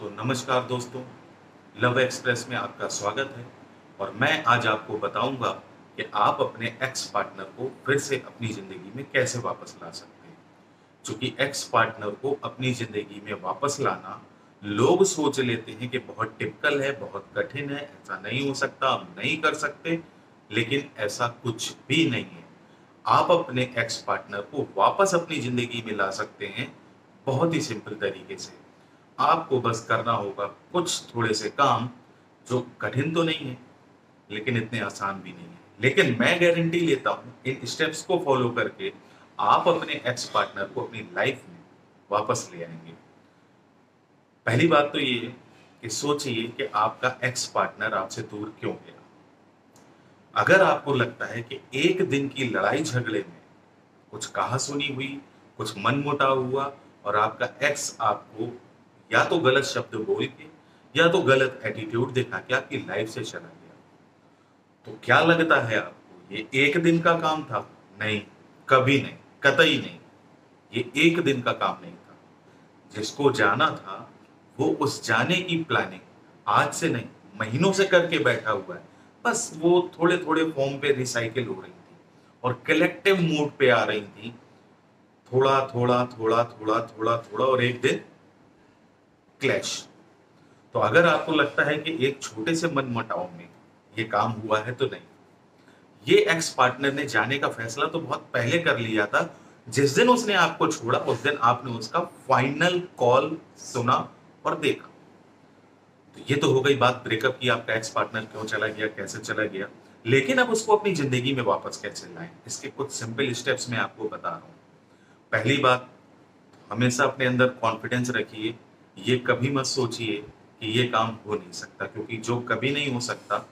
तो नमस्कार दोस्तों, लव एक्सप्रेस में आपका स्वागत है और मैं आज आपको बताऊँगा कि आप अपने एक्स पार्टनर को फिर से अपनी ज़िंदगी में कैसे वापस ला सकते हैं। क्योंकि एक्स पार्टनर को अपनी ज़िंदगी में वापस लाना, लोग सोच लेते हैं कि बहुत टिपिकल है, बहुत कठिन है, ऐसा नहीं हो सकता, हम नहीं कर सकते, लेकिन ऐसा कुछ भी नहीं है। आप अपने एक्स पार्टनर को वापस अपनी ज़िंदगी में ला सकते हैं, बहुत ही सिंपल तरीके से। आपको बस करना होगा कुछ थोड़े से काम, जो कठिन तो नहीं है, लेकिन इतने आसान भी नहीं है। लेकिन मैं गारंटी लेता हूँ, इन स्टेप्स को फॉलो करके आप अपने एक्स पार्टनर को अपनी लाइफ में वापस ले आएँगे। पहली बात तो ये है कि सोचिए कि आपका एक्स पार्टनर आपसे दूर क्यों गया। अगर आपको लगता है कि एक दिन की लड़ाई झगड़े में कुछ कहा सुनी हुई, कुछ मन मुटाव हुआ और आपका एक्स आपको या तो गलत शब्द बोल के, या तो गलत एटीट्यूड दिखा के आपकी लाइफ से चला गया। तो क्या लगता है आपको, ये एक दिन का काम था? नहीं, कभी नहीं, कतई नहीं। ये एक दिन का काम नहीं था। जिसको जाना था, वो उस जाने की प्लानिंग आज से नहीं, महीनों से करके बैठा हुआ है। बस वो थोड़े थोड़े फॉर्म पे रिसाइकिल हो रही थी और कलेक्टिव मूड पे आ रही थी। थोड़ा थोड़ा थोड़ा थोड़ा थोड़ा थोड़ा और एक दिन क्लैश। तो अगर आपको लगता है कि एक छोटे से मन मटाव में ये काम हुआ है तो नहीं। ये एक्स पार्टनर ने जाने का फैसला तो बहुत पहले कर लिया था। जिस दिन उसने आपको छोड़ा, उस दिन आपने उसका फाइनल कॉल सुना और देखा। तो ये तो हो गई बात ब्रेकअप की आपका एक्स पार्टनर क्यों चला गया, कैसे चला गया। लेकिन अब उसको अपनी ज़िंदगी में वापस कैसे लाएँ? इसके कुछ सिंपल स्टेप्स मैं आपको बता रहा हूँ। पहली बात, हमेशा अपने अंदर कॉन्फिडेंस रखिए। ये कभी मत सोचिए कि ये काम हो नहीं सकता, क्योंकि जो कभी नहीं हो सकता,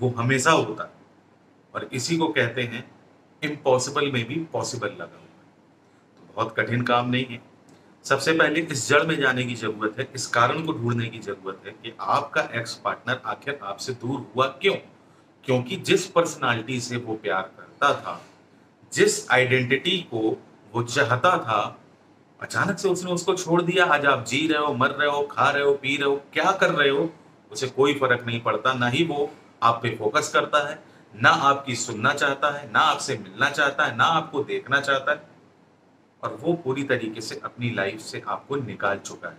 वो हमेशा होता है। और इसी को कहते हैं इम्पॉसिबल में भी पॉसिबल लगा हुआ है। तो बहुत कठिन काम नहीं है। सबसे पहले इस जड़ में जाने की ज़रूरत है, इस कारण को ढूँढने की ज़रूरत है कि आपका एक्स पार्टनर आखिर आपसे दूर हुआ क्यों? क्योंकि जिस पर्सनालिटी से वो प्यार करता था, जिस आइडेंटिटी को वो चाहता था अचानक से उसने उसको छोड़ दिया। आज आप जी रहे हो, मर रहे हो, खा रहे हो, पी रहे हो, क्या कर रहे हो? उसे कोई फ़र्क नहीं पड़ता, ना ही वो आप पे फोकस करता है, ना आपकी सुनना चाहता है, ना आपसे मिलना चाहता है, ना आपको देखना चाहता है। और वो पूरी तरीके से अपनी लाइफ से आपको निकाल चुका है।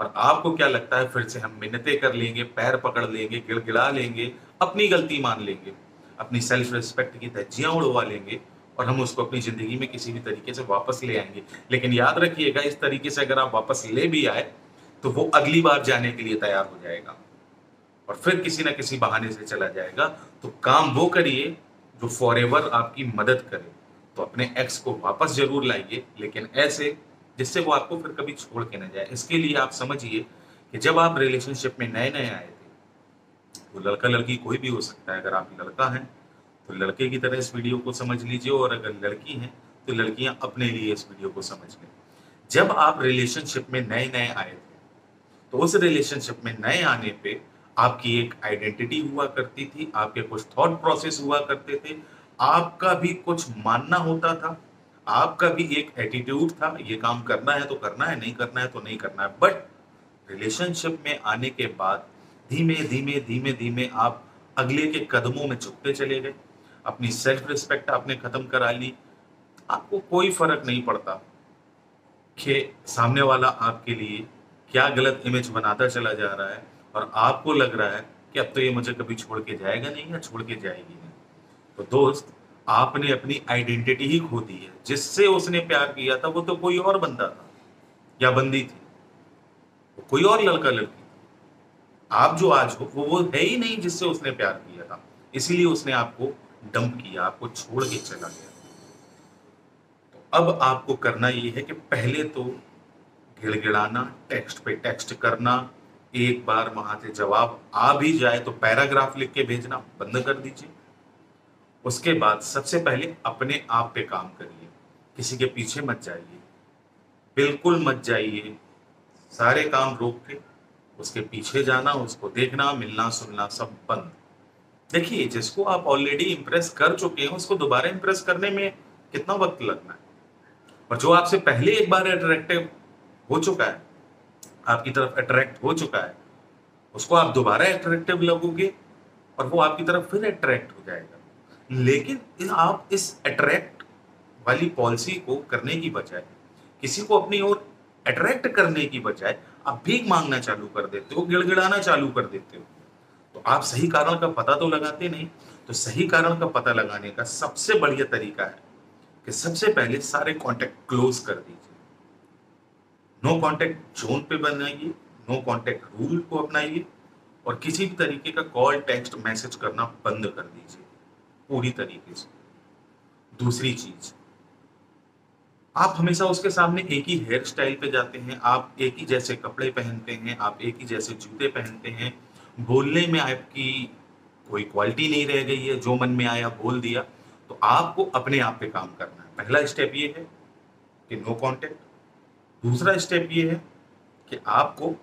और आपको क्या लगता है? फिर से हम मिन्नते कर लेंगे, पैर पकड़ लेंगे, गिड़गिड़ा लेंगे, अपनी गलती मान लेंगे, अपनी सेल्फ रिस्पेक्ट की धज्जियाँ उड़वा लेंगे। और हम उसको अपनी ज़िंदगी में किसी भी तरीके से वापस ले आएँगे। लेकिन याद रखिएगा, इस तरीके से अगर आप वापस ले भी आए तो वो अगली बार जाने के लिए तैयार हो जाएगा। और फिर किसी ना किसी बहाने से चला जाएगा। तो काम वो करिए जो फॉर आपकी मदद करे। तो अपने एक्स को वापस ज़रूर लाइए, लेकिन ऐसे जिससे वो आपको फिर कभी छोड़ के ना जाए। इसके लिए आप समझिए कि जब आप रिलेशनशिप में नए नए आए थे वो लड़का लड़की कोई भी हो सकता है। अगर आप लड़का हैं तो लड़के की तरह इस वीडियो को समझ लीजिए, और अगर लड़की हैं तो लड़कियाँ अपने लिए इस वीडियो को समझ लें। जब आप रिलेशनशिप में नए नए आए थे तो उस रिलेशनशिप में नए आने पे आपकी एक आइडेंटिटी हुआ करती थी, आपके कुछ थॉट प्रोसेस हुआ करते थे, आपका भी कुछ मानना होता था, आपका भी एक एटीट्यूड था, ये काम करना है तो करना है, नहीं करना है तो नहीं करना है। बट रिलेशनशिप में आने के बाद धीमे धीमे धीमे धीमे आप अगले के कदमों में झुकते चले गए। अपनी सेल्फ रिस्पेक्ट आपने खत्म करा ली, आपको कोई फ़र्क नहीं पड़ता कि सामने वाला आपके लिए क्या गलत इमेज बनाता चला जा रहा है और आपको लग रहा है कि अब तो ये मुझे कभी छोड़ के जाएगा नहीं या छोड़ के जाएगी नहीं। तो दोस्त, आपने अपनी आइडेंटिटी ही खो दी है। जिससे उसने प्यार किया था, वो तो कोई और बंदा था, या बंदी थी। कोई और लड़का लड़की आप जो आज हो, वो वो है ही नहीं जिससे उसने प्यार किया था। इसीलिए उसने आपको डंप किया, आपको छोड़ के चला गया। तो अब आपको करना ये है कि पहले तो गिड़गिड़ाना, टेक्स्ट पे टेक्स्ट करना, एक बार वहाँ से जवाब आ भी जाए तो पैराग्राफ लिख के भेजना बंद कर दीजिए। उसके बाद सबसे पहले अपने आप पे काम करिए, किसी के पीछे मत जाइए, बिल्कुल मत जाइए, सारे काम रोक के, उसके पीछे जाना, उसको देखना मिलना सुनना सब बंद। देखिए, जिसको आप ऑलरेडी इम्प्रेस कर चुके हैं, उसको दोबारा इंप्रेस करने में कितना वक्त लगना है? और जो आपसे पहले एक बार अट्रैक्टिव हो चुका है, आपकी तरफ़ अट्रैक्ट हो चुका है, उसको आप दोबारा अट्रैक्टिव लगोगे और वो आपकी तरफ़ फिर अट्रैक्ट हो जाएगा। लेकिन आप इस अट्रैक्ट वाली पॉलिसी को करने की बजाय, किसी को अपनी ओर अट्रैक्ट करने की बजाय, आप भीख मांगना चालू कर देते हो, गिड़गिड़ाना चालू कर देते हो। तो आप सही कारण का पता तो लगाते नहीं तो सही कारण का पता लगाने का सबसे बढ़िया तरीका है कि सबसे पहले सारे कॉन्टेक्ट क्लोज कर दीजिए। नो कॉन्टेक्ट जोन पे बनाइए नो कॉन्टेक्ट रूल को अपनाइए और किसी भी तरीके का कॉल टेक्स्ट मैसेज करना बंद कर दीजिए, पूरी तरीके से। दूसरी चीज़, आप हमेशा उसके सामने एक ही हेयर स्टाइल पे जाते हैं, आप एक ही जैसे कपड़े पहनते हैं, आप एक ही जैसे जूते पहनते हैं बोलने में आपकी कोई क्वालिटी नहीं रह गई है, जो मन में आया बोल दिया तो आपको अपने आप पे काम करना है। पहला स्टेप ये है कि नो कांटेक्ट दूसरा स्टेप ये है कि आपको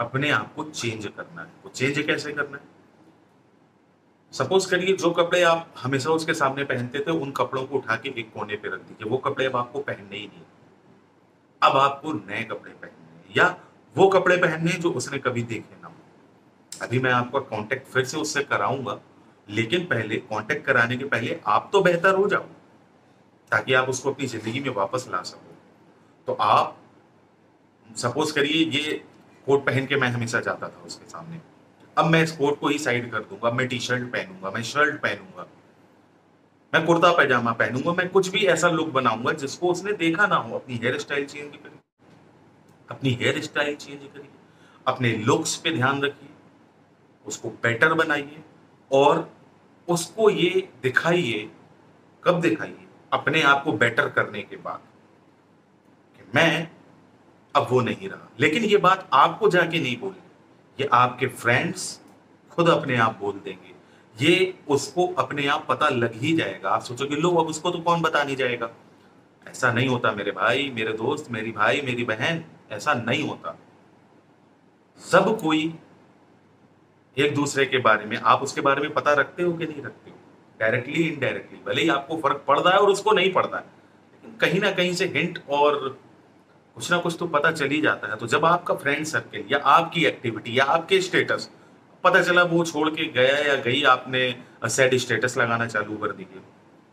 अपने आप को चेंज करना है। वो चेंज कैसे करना है? सपोज़ करिए, जो कपड़े आप हमेशा उसके सामने पहनते थे, उन कपड़ों को उठा के एक कोने पे रख दीजिए। वो कपड़े अब आपको पहनने ही नहीं अब आपको नए कपड़े पहनने या वो कपड़े पहनने जो उसने कभी देखे अभी मैं आपका कांटेक्ट फिर से उससे कराऊँगा, लेकिन पहले कांटेक्ट कराने के पहले आप तो बेहतर हो जाओ, ताकि आप उसको अपनी ज़िंदगी में वापस ला सको। तो आप सपोज़ करिए ये कोट पहन के मैं हमेशा जाता था उसके सामने। अब मैं इस कोट को ही साइड कर दूँगा, मैं टी शर्ट पहनूँगा, मैं शर्ट पहनूँगा, मैं कुर्ता पैजामा पहनूँगा, मैं कुछ भी ऐसा लुक बनाऊँगा जिसको उसने देखा ना हो, अपनी हेयर स्टाइल चेंज करिए। अपनी हेयर स्टाइल चेंज करिए। अपने लुक्स पे ध्यान रखिए। उसको बेटर बनाइए और उसको ये दिखाइए, कब दिखाइए? अपने आप को बेटर करने के बाद। कि मैं अब वो नहीं रहा। लेकिन ये बात आपको जाके नहीं बोली ये आपके फ्रेंड्स खुद अपने आप बोल देंगे। ये उसको अपने आप पता लग ही जाएगा। आप सोचोगे, लो, अब उसको तो कौन बता नहीं जाएगा? ऐसा नहीं होता, मेरे भाई, मेरे दोस्त, मेरी भाई, मेरी बहन, ऐसा नहीं होता। सब कोई एक दूसरे के बारे में, आप उसके बारे में पता रखते हो कि नहीं रखते हो? डायरेक्टली इनडायरेक्टली भले ही आपको फ़र्क पड़ रहा है और उसको नहीं पड़ता है, लेकिन कहीं ना कहीं से हिंट और कुछ ना कुछ तो पता चल ही जाता है। तो जब आपका फ्रेंड सर्किल या आपकी एक्टिविटी या आपके स्टेटस पता चला वो छोड़ के गया या गई आपने सैड स्टेटस लगाना चालू कर दिए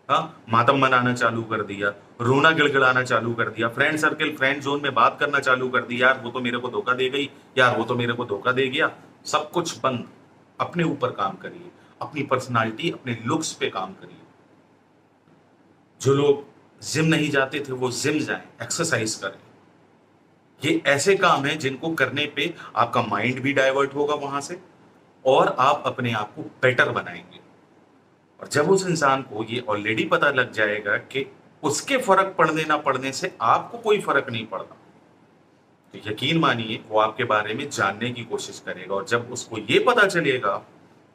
हाँ? मातम मनाना चालू कर दिया, रोना गिड़गिड़ाना चालू कर दिया फ्रेंड सर्किल फ्रेंड जोन में बात करना चालू कर दिया, यार, वो तो मेरे को धोखा दे गई, यार, वो तो मेरे को धोखा दे गया। सब कुछ बंद। अपने ऊपर काम करिए, अपनी पर्सनालिटी अपने लुक्स पे काम करिए। जो लोग जिम नहीं जाते थे, वो जिम जाएँ एक्सरसाइज करें। ये ऐसे काम है जिनको करने पे आपका माइंड भी डाइवर्ट होगा वहाँ से, और आप अपने आप को बेटर बनाएँगे। और जब उस इंसान को ये ऑलरेडी पता लग जाएगा कि उसके फ़र्क पड़ने ना पड़ने से आपको कोई फ़र्क नहीं पड़ता। यकीन मानिए, वो आपके बारे में जानने की कोशिश करेगा और जब उसको ये पता चलेगा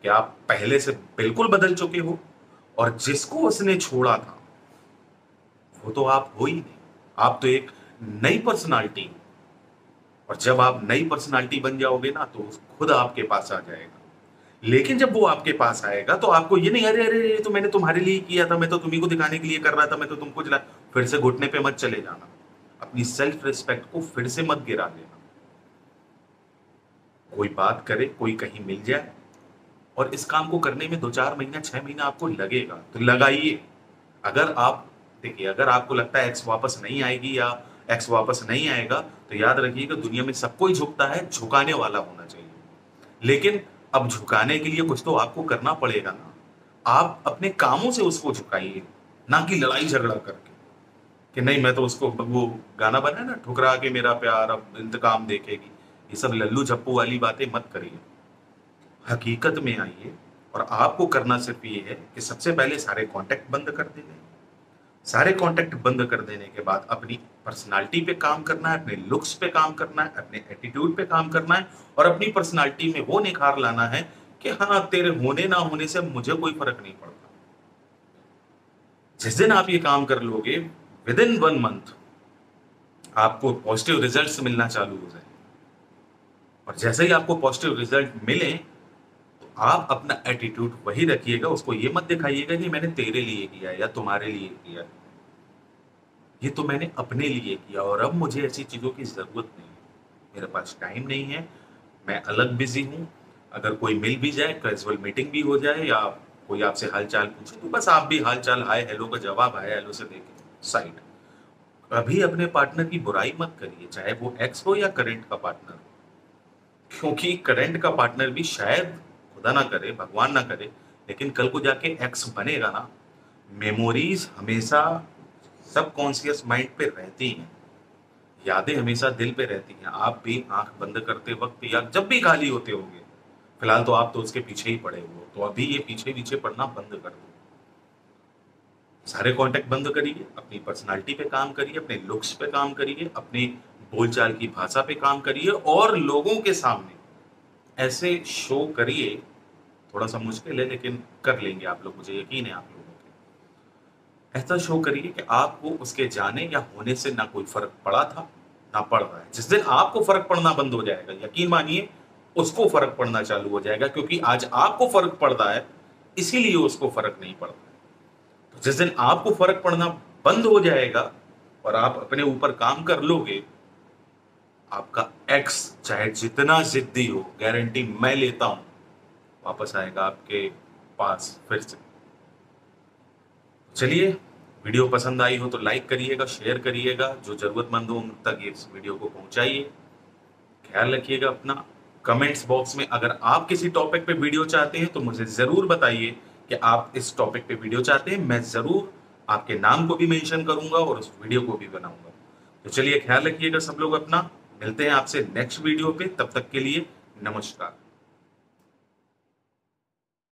कि आप पहले से बिल्कुल बदल चुके हो और जिसको उसने छोड़ा था, वो तो आप हो ही नहीं। आप तो एक नई पर्सनालिटी और जब आप नई पर्सनालिटी बन जाओगे ना तो खुद आपके पास आ जाएगा। लेकिन जब वो आपके पास आएगा तो आपको ये नहीं, अरे अरे ये तो मैंने तुम्हारे लिए किया था, मैं तो तुम्ही को दिखाने के लिए कर रहा था, मैं तो तुमको फिर से घुटने पे मत चले जाना। अपनी सेल्फ रिस्पेक्ट को फिर से मत गिरा देना। कोई बात करे, कोई कहीं मिल जाए, और इस काम को करने में दो चार महीना, छह महीना आपको लगेगा तो लगाइए। अगर आप, देखिए, अगर आपको लगता है एक्स वापस नहीं आएगी या एक्स वापस नहीं आएगा तो याद रखिएगा, दुनिया में सबको झुकता है, झुकाने वाला होना चाहिए। लेकिन अब झुकाने के लिए कुछ तो आपको करना पड़ेगा ना। आप अपने कामों से उसको झुकाइए, ना कि लड़ाई झगड़ा करके। कि नहीं, मैं तो उसको वो गाना बना ना, ठुकरा के मेरा प्यार अब इंतकाम देखेगी। ये सब लल्लू झप्पू वाली बातें मत करिए। हकीकत में आइए, और आपको करना सिर्फ़ ये है कि सबसे पहले सारे कांटेक्ट बंद कर देने। सारे कांटेक्ट बंद कर देने के बाद अपनी पर्सनालिटी पे काम करना है, अपने लुक्स पे काम करना है, अपने एटीट्यूड पे काम करना है, और अपनी पर्सनालिटी में वो निखार लाना है कि हाँ तेरे होने ना होने से मुझे कोई फ़र्क नहीं पड़ता। जिस दिन आप ये काम कर लोगे विद इन वन मंथ आपको पॉजिटिव रिजल्ट्स मिलना चालू हो जाए। और जैसे ही आपको पॉजिटिव रिज़ल्ट मिले तो आप अपना एटीट्यूड वही रखिएगा, उसको ये मत दिखाइएगा कि मैंने तेरे लिए किया या तुम्हारे लिए किया। ये तो मैंने अपने लिए किया और अब मुझे ऐसी चीज़ों की ज़रूरत नहीं है। मेरे पास टाइम नहीं है, मैं अलग बिज़ी हूँ। अगर कोई मिल भी जाए कैजुअल मीटिंग भी हो जाए या कोई आपसे हालचाल पूछे तो बस आप भी हालचाल, हाय हेलो का जवाब, हाय हेलो से देके साइड। कभी अपने पार्टनर की बुराई मत करिए, चाहे वो एक्स हो या करंट का पार्टनर हो। क्योंकि करंट का पार्टनर भी शायद खुदा ना करे, भगवान ना करे, लेकिन कल को जाके एक्स बनेगा ना। मेमोरीज हमेशा सब कॉन्सियस माइंड पे रहती हैं। यादें हमेशा दिल पे रहती हैं। आप भी आँख बंद करते वक्त या जब भी खाली होते होंगे। फ़िलहाल तो आप तो उसके पीछे ही पड़े हो तो अभी ये पीछे पीछे पड़ना बंद कर दो। सारे कांटेक्ट बंद करिए, अपनी पर्सनालिटी पे काम करिए, अपने लुक्स पे काम करिए, अपनी बोलचाल की भाषा पे काम करिए और लोगों के सामने ऐसे शो करिए, थोड़ा सा मुश्किल है लेकिन कर लेंगे आप लोग, मुझे यकीन है आप लोगों के ऐसा शो करिए कि आपको उसके जाने या होने से ना कोई फ़र्क पड़ा था, ना पड़ रहा है। जिस दिन आपको फ़र्क पड़ना बंद हो जाएगा, यकीन मानिए, उसको फ़र्क पड़ना चालू हो जाएगा, क्योंकि आज आपको फ़र्क पड़ रहा है, इसीलिए उसको फ़र्क नहीं पड़ रहा तो जिस दिन आपको फ़र्क पड़ना बंद हो जाएगा और आप अपने ऊपर काम कर लोगे, आपका एक्स चाहे जितना जिद्दी हो गारंटी मैं लेता हूँ, वापस आएगा आपके पास फिर से। चलिए, वीडियो पसंद आई हो तो लाइक करिएगा शेयर करिएगा, जो जरूरतमंद हो उन तक इस वीडियो को पहुंचाइए। ख्याल रखिएगा अपना कमेंट्स बॉक्स में अगर आप किसी टॉपिक पे वीडियो चाहते हैं तो मुझे ज़रूर बताइए। कि आप इस टॉपिक पे वीडियो चाहते हैं, मैं ज़रूर आपके नाम को भी मेंशन करूँगा और उस वीडियो को भी बनाऊँगा। तो चलिए ख्याल रखिएगा सब लोग अपना। मिलते हैं आपसे नेक्स्ट वीडियो पे। तब तक के लिए नमस्कार।